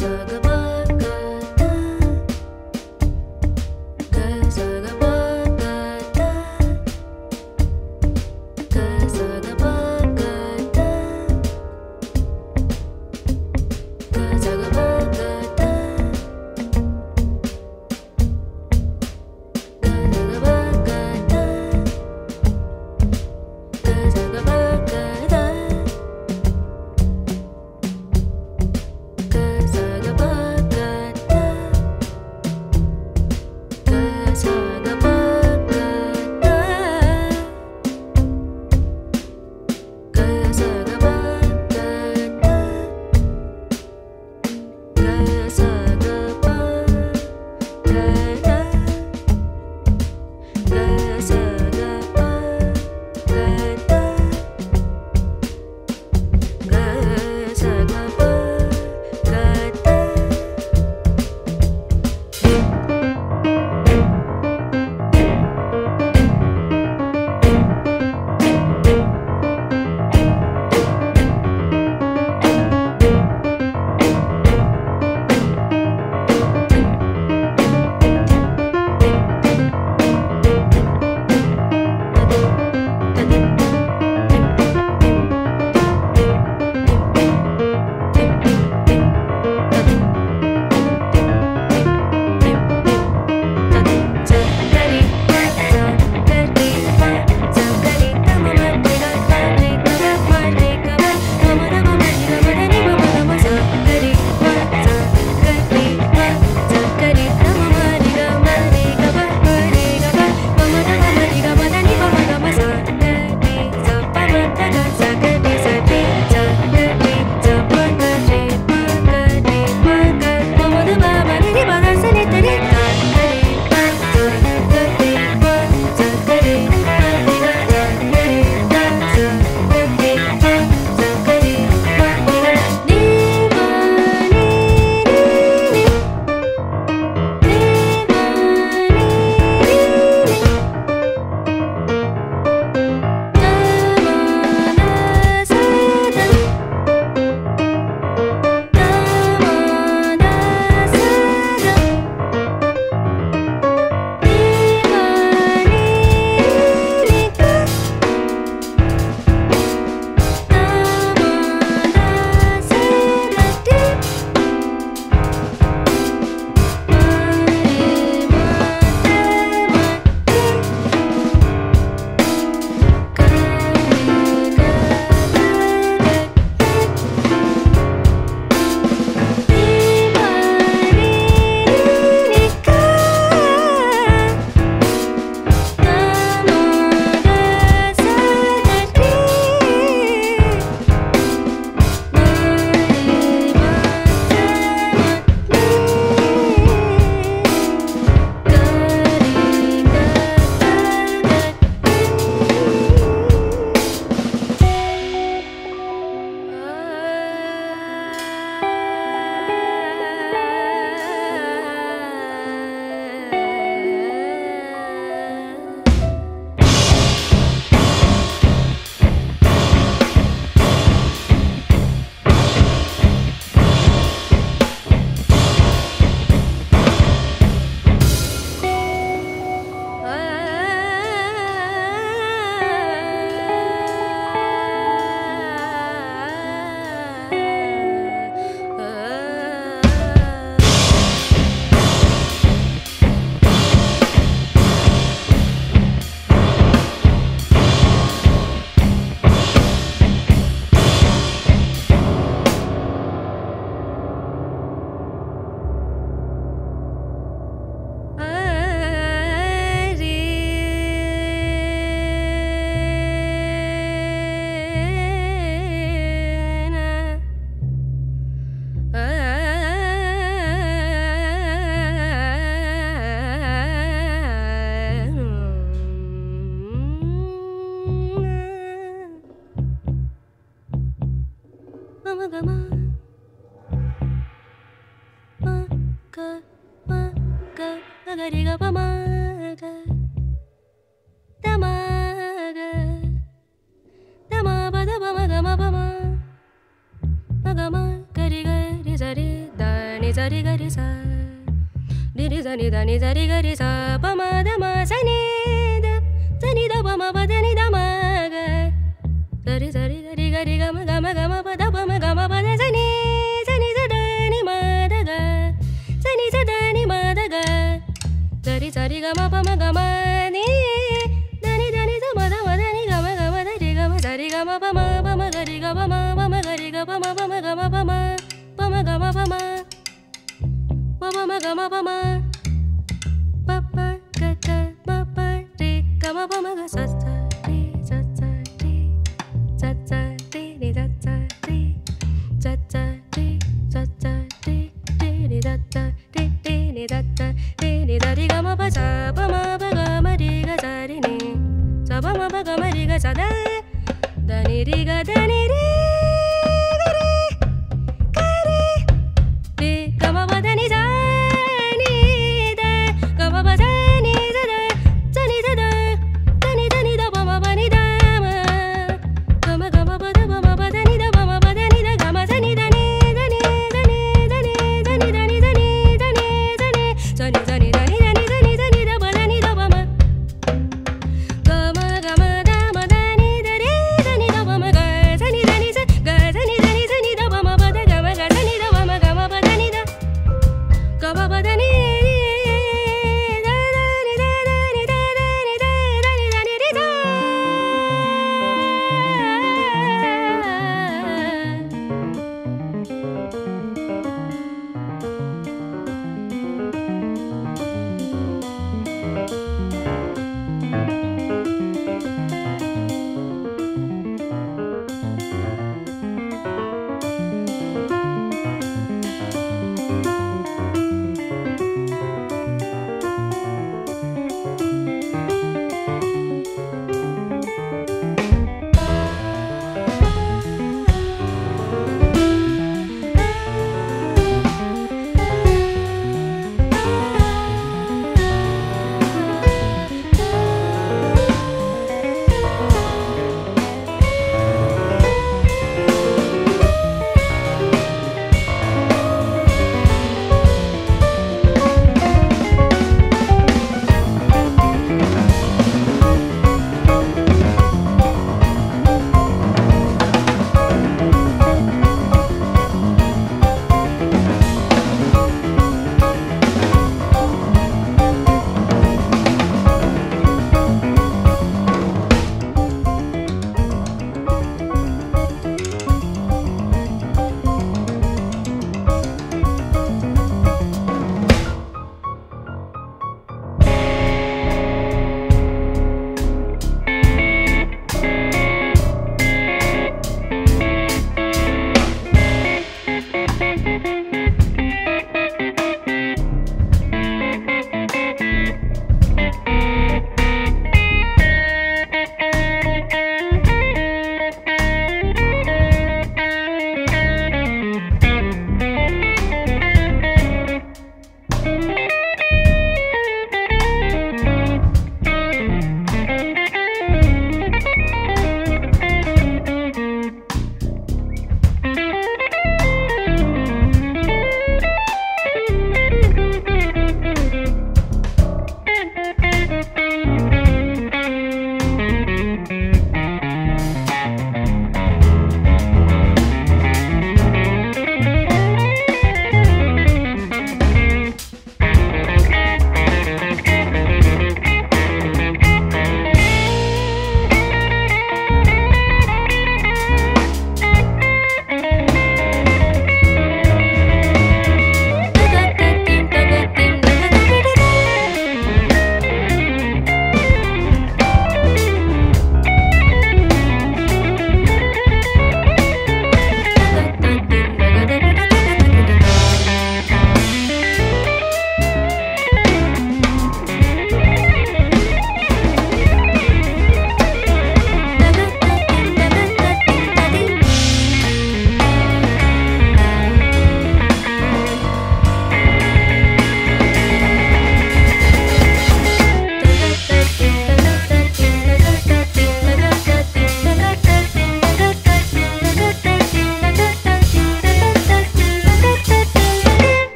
这个 ma ba ma ma ga ma ga ri ga ri za. Ri da ni za ri ga ri sa ni ri za. Ni da ni za ri ga ri sa ba ma da. Ma sa ni da sa ni da ba ma ba da ni da ma ga. Ga ri za ri ga ri ga ri ga ma ga ma ga ma ba da ba ma ga ma ba da ni mama. Papa kaka mapa dek, kama mama gasas